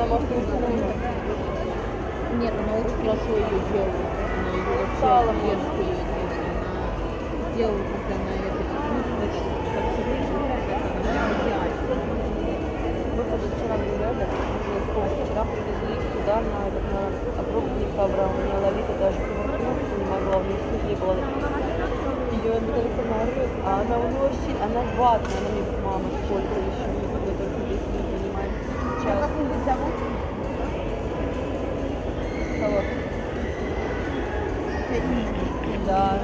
она может уснуть. Нет, она очень хорошо ее делает. Она ее вообще резко ее делает. Она сделала, когда она это ну, значит, как все выживает, это она идеально. Мы тоже уже в Томске, да, привезли их сюда, на, на опробу не. У меня Лолита даже повернуться не могла, у нее не было. Ее только нарвет, а она у нее вообще, она ватная, она мне, мама, сколько еще. Сейчас. Как-нибудь зовут? Кого? Да,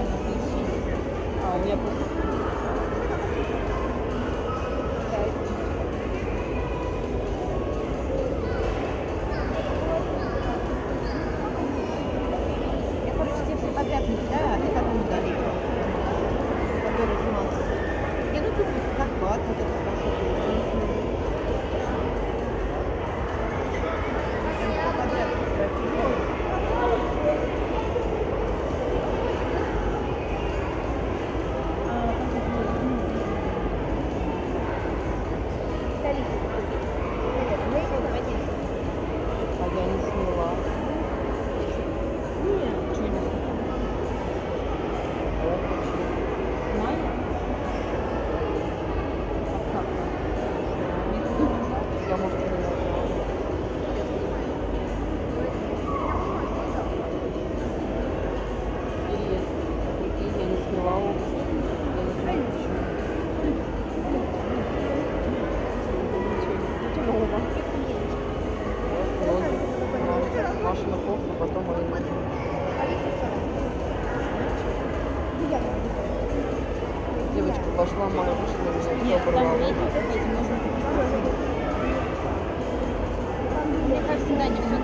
А Мама вышла, меня Нет, там можно Мне кажется, да, не